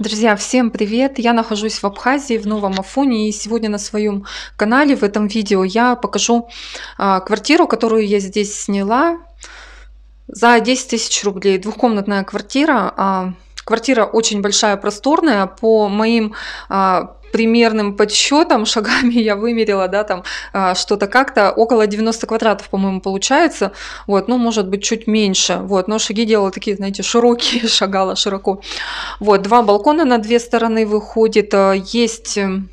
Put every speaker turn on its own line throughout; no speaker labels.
Друзья, всем привет! Я нахожусь в Абхазии, в Новом Афоне, и сегодня на своем канале в этом видео я покажу а, квартиру, которую я здесь сняла за 10 тысяч рублей. Двухкомнатная квартира. А, квартира очень большая, просторная. По моим а, примерным подсчетом, шагами я вымерила, да, там а, что-то как-то, около 90 квадратов, по-моему, получается, вот, ну, может быть, чуть меньше, вот, но шаги делала такие, знаете, широкие, шагала широко. Вот, два балкона на две стороны выходит, а, есть эм,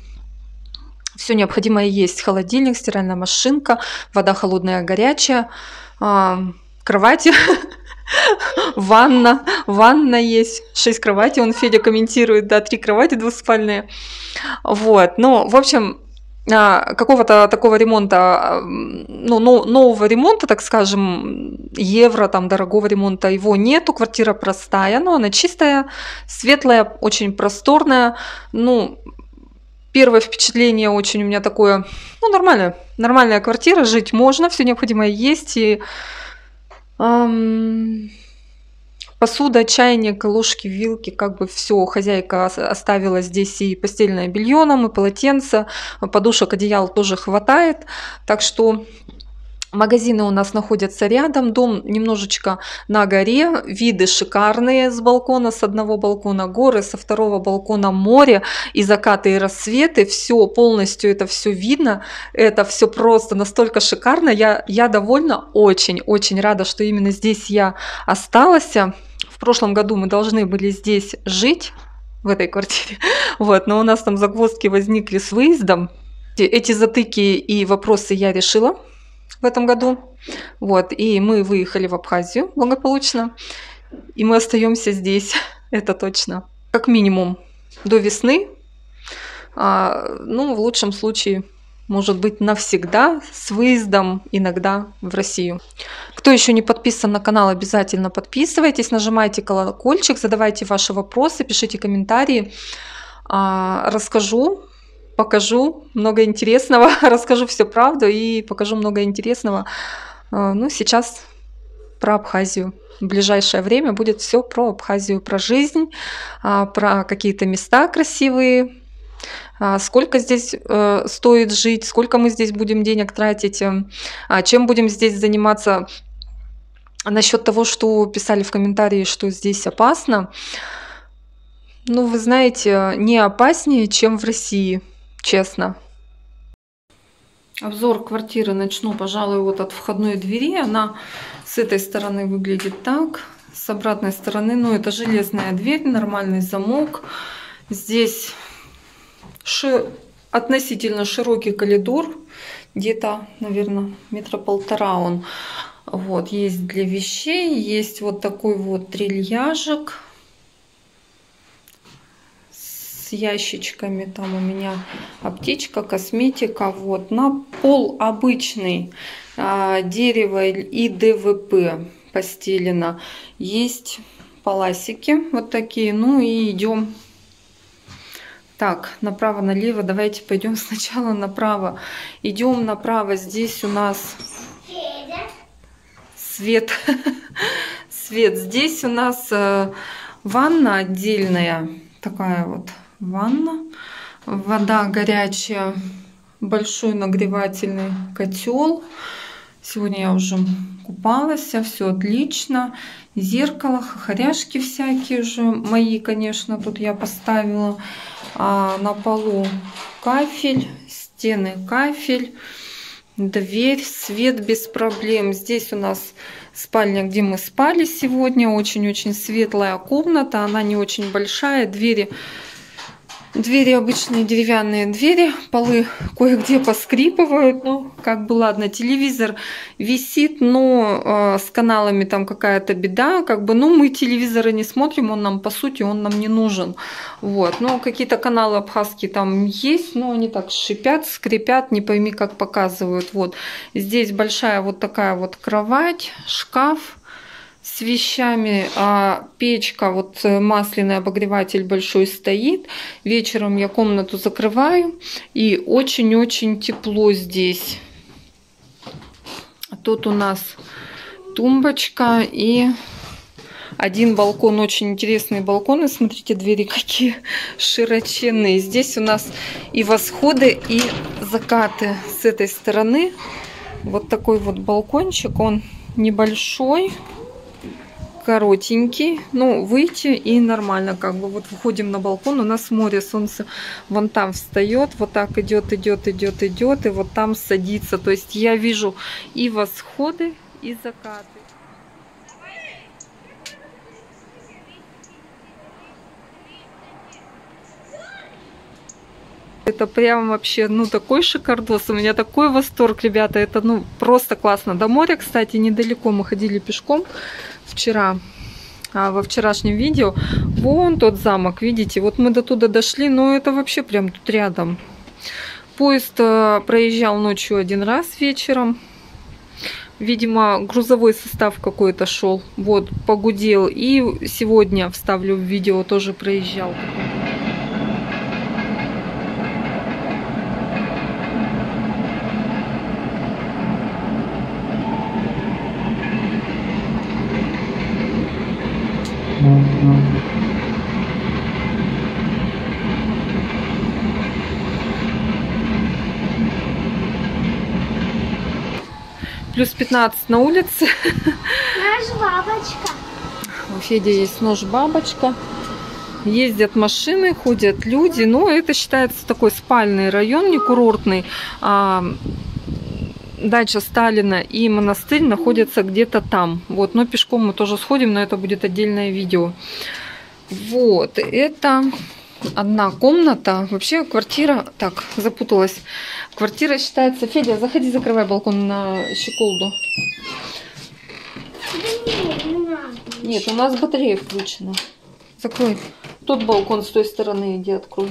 все необходимое есть. Холодильник, стиральная машинка, вода холодная, горячая, а, кровати, Ванна, ванна есть, шесть кроватей, он Федя комментирует, да, три кровати двуспальные. Вот, ну, в общем, а, какого-то такого ремонта, ну, нового ремонта, так скажем, евро, там, дорогого ремонта, его нету, квартира простая, но она чистая, светлая, очень просторная, ну, первое впечатление очень у меня такое, ну, нормальная, нормальная квартира, жить можно, все необходимое есть, и эм, посуда, чайник, ложки, вилки, как бы все хозяйка оставила здесь и постельное белье нам, и полотенце, подушек, одеял тоже хватает. Так что Магазины у нас находятся рядом, дом немножечко на горе, виды шикарные с балкона, с одного балкона горы, со второго балкона море и закаты и рассветы, все полностью это все видно, это все просто настолько шикарно, я, я довольна, очень-очень рада, что именно здесь я осталась. В прошлом году мы должны были здесь жить, в этой квартире, вот, но у нас там загвоздки возникли с выездом, эти затыки и вопросы я решила, в этом году. Вот, и мы выехали в Абхазию благополучно. И мы остаемся здесь, это точно. Как минимум до весны. А, ну, в лучшем случае, может быть, навсегда с выездом иногда в Россию. Кто еще не подписан на канал, обязательно подписывайтесь, нажимайте колокольчик, задавайте ваши вопросы, пишите комментарии. А, расскажу покажу много интересного, расскажу всю правду и покажу много интересного. А, ну, сейчас про Абхазию. В ближайшее время будет все про Абхазию, про жизнь, а, про какие-то места красивые, а, сколько здесь э, стоит жить, сколько мы здесь будем денег тратить, э, чем будем здесь заниматься. Насчет того, что писали в комментарии, что здесь опасно. Ну, вы знаете, не опаснее, чем в России честно. Обзор квартиры начну, пожалуй, вот от входной двери. Она с этой стороны выглядит так, с обратной стороны, ну, это железная дверь, нормальный замок. Здесь ши... относительно широкий коридор, где-то, наверное, метра полтора он. Вот, есть для вещей, есть вот такой вот трильяжик с ящичками. Там у меня аптечка, косметика. Вот. На пол обычный а, дерево и ДВП постелено. Есть паласики вот такие. Ну и идем так, направо-налево. Давайте пойдем сначала направо. Идем направо. Здесь у нас свет. Свет. Здесь у нас э, ванна отдельная. Такая вот ванна. Вода горячая, большой нагревательный котел. Сегодня я уже купалась, все отлично. Зеркало, хохоряшки всякие уже мои, конечно, тут я поставила. А на полу кафель, стены кафель, дверь, свет без проблем. Здесь у нас спальня, где мы спали сегодня. Очень-очень светлая комната, она не очень большая. Двери Двери обычные деревянные двери, полы кое-где поскрипывают, ну, как бы ладно, телевизор висит, но э, с каналами там какая-то беда, как бы, ну, мы телевизоры не смотрим, он нам, по сути, он нам не нужен, вот, но какие-то каналы абхазские там есть, но они так шипят, скрипят, не пойми, как показывают, вот, здесь большая вот такая вот кровать, шкаф, с вещами, а печка, вот э, масляный обогреватель большой стоит. Вечером я комнату закрываю, и очень-очень тепло здесь. Тут у нас тумбочка и один балкон, очень интересные балконы. Смотрите, двери какие широченные. Здесь у нас и восходы, и закаты с этой стороны. Вот такой вот балкончик, он небольшой, коротенький. Ну, выйти и нормально, как бы вот выходим на балкон, у нас море, солнце вон там встает, вот так идет, идет, идет, идет, и вот там садится. То есть я вижу и восходы, и закаты. Это прям вообще, ну, такой шикардос. У меня такой восторг, ребята. Это, ну, просто классно. До моря, кстати, недалеко. Мы ходили пешком вчера. А во вчерашнем видео. Вон тот замок, видите? Вот мы до туда дошли, но это вообще прям тут рядом. Поезд э, проезжал ночью один раз вечером. Видимо, грузовой состав какой-то шел. Вот, погудел. И сегодня вставлю в видео, тоже проезжал. Плюс 15 на улице.
Нож бабочка.
У Феди есть нож бабочка. Ездят машины, ходят люди. Но это считается такой спальный район, не курортный. А, дача Сталина и монастырь находятся где-то там. Вот, но пешком мы тоже сходим, но это будет отдельное видео. Вот, это одна комната. Вообще квартира... Так, запуталась. Квартира считается... Федя, заходи, закрывай балкон на щеколду.
нет,
у нас батарея включена. Закрой. Тот балкон с той стороны иди открой.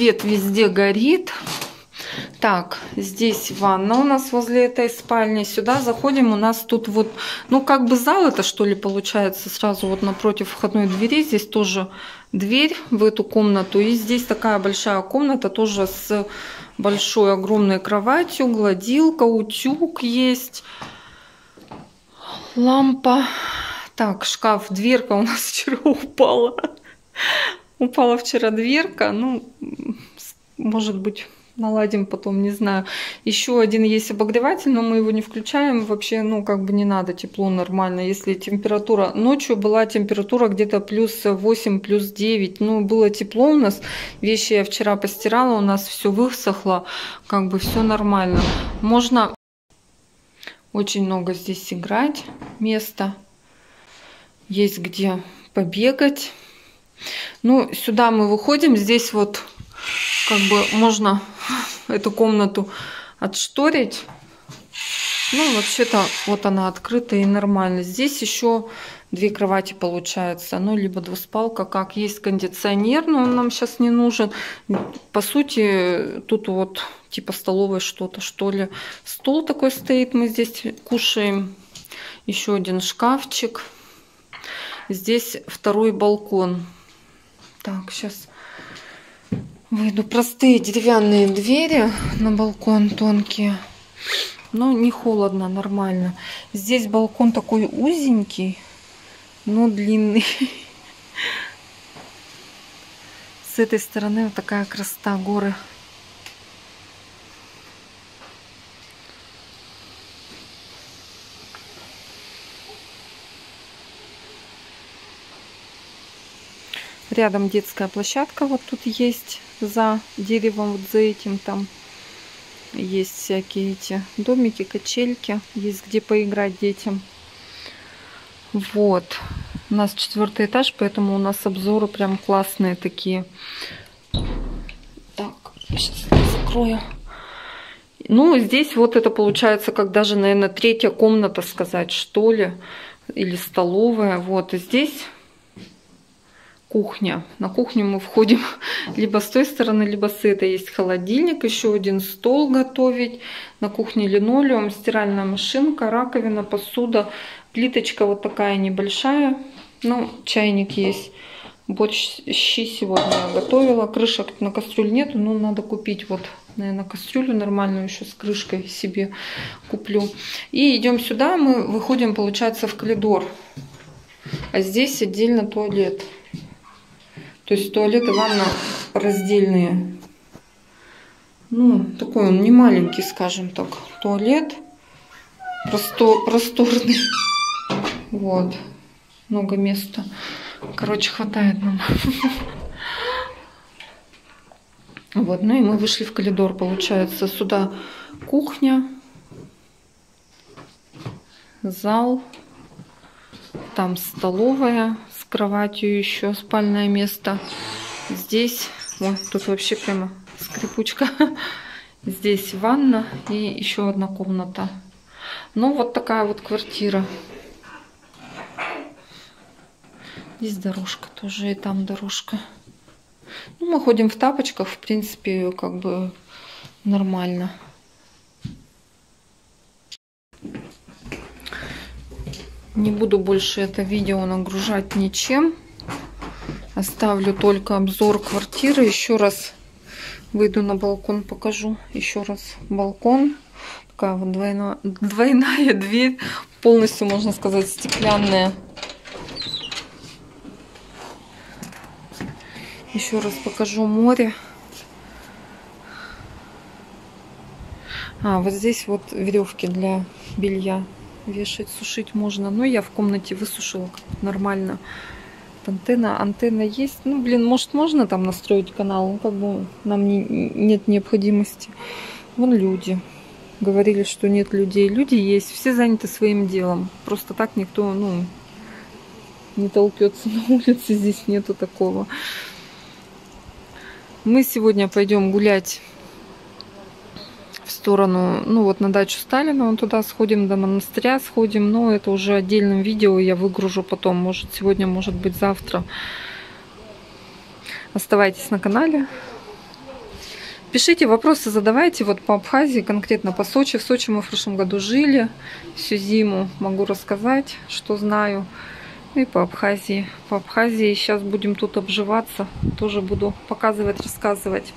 Свет везде горит. Так, здесь ванна у нас возле этой спальни. Сюда заходим, у нас тут вот, ну как бы зал это что ли получается, сразу вот напротив входной двери. Здесь тоже дверь в эту комнату. И здесь такая большая комната тоже с большой огромной кроватью, гладилка, утюг есть, лампа. Так, шкаф, дверка у нас вчера упала. Упала вчера дверка, ну, может быть, наладим потом, не знаю. Еще один есть обогреватель, но мы его не включаем. Вообще, ну, как бы не надо, тепло нормально. Если температура... Ночью была температура где-то плюс 8, плюс 9. Ну, было тепло у нас. Вещи я вчера постирала, у нас все высохло. Как бы все нормально. Можно очень много здесь играть места. Есть где побегать. Ну, сюда мы выходим. Здесь вот как бы можно эту комнату отшторить. Ну, вообще-то, вот она открыта и нормально. Здесь еще две кровати получается. Ну, либо двуспалка, как есть кондиционер, но он нам сейчас не нужен. По сути, тут вот типа столовой что-то, что ли. Стол такой стоит, мы здесь кушаем. Еще один шкафчик. Здесь второй балкон. Так, сейчас Выйду. Простые деревянные двери на балкон тонкие. Но не холодно, нормально. Здесь балкон такой узенький, но длинный. С этой стороны вот такая красота горы. Рядом детская площадка вот тут есть за деревом, вот за этим там есть всякие эти домики, качельки, есть где поиграть детям. Вот. У нас четвертый этаж, поэтому у нас обзоры прям классные такие. Так, сейчас закрою. Ну, здесь вот это получается, как даже, наверное, третья комната сказать, что ли, или столовая. Вот, и здесь кухня. На кухню мы входим либо с той стороны, либо с этой. Есть холодильник, еще один стол готовить. На кухне линолеум, стиральная машинка, раковина, посуда, плиточка вот такая небольшая. Ну, чайник есть. Борщ щи сегодня я готовила. Крышек на кастрюль нету, но надо купить вот Наверное, кастрюлю нормальную еще с крышкой себе куплю. И идем сюда, мы выходим, получается, в коридор. А здесь отдельно туалет. То есть туалет и ванна раздельные. Ну, такой он не маленький, скажем так, туалет. Простор, просторный. Вот. Много места. Короче, хватает нам. Вот, ну и мы вышли в коридор, получается. Сюда кухня, зал, там столовая кроватью еще, спальное место. Здесь, вот тут вообще прямо скрипучка. Здесь ванна и еще одна комната. Ну, вот такая вот квартира. Здесь дорожка тоже, и там дорожка. Ну, мы ходим в тапочках, в принципе, как бы нормально. Не буду больше это видео нагружать ничем. Оставлю только обзор квартиры. Еще раз выйду на балкон, покажу. Еще раз балкон. Такая вот двойная, двойная дверь. Полностью, можно сказать, стеклянная. Еще раз покажу море. А, вот здесь вот веревки для белья вешать, сушить можно. Но я в комнате высушила нормально. Антенна, антенна есть. Ну, блин, может, можно там настроить канал? Ну, как бы нам не, нет необходимости. Вон люди. Говорили, что нет людей. Люди есть, все заняты своим делом. Просто так никто, ну, не толкется на улице. Здесь нету такого. Мы сегодня пойдем гулять в сторону, ну вот на дачу Сталина, вон туда сходим, до монастыря сходим, но это уже отдельным видео я выгружу потом, может сегодня, может быть завтра. Оставайтесь на канале. Пишите вопросы, задавайте. Вот по Абхазии, конкретно по Сочи. В Сочи мы в прошлом году жили всю зиму. Могу рассказать, что знаю. И по Абхазии. По Абхазии сейчас будем тут обживаться. Тоже буду показывать, рассказывать.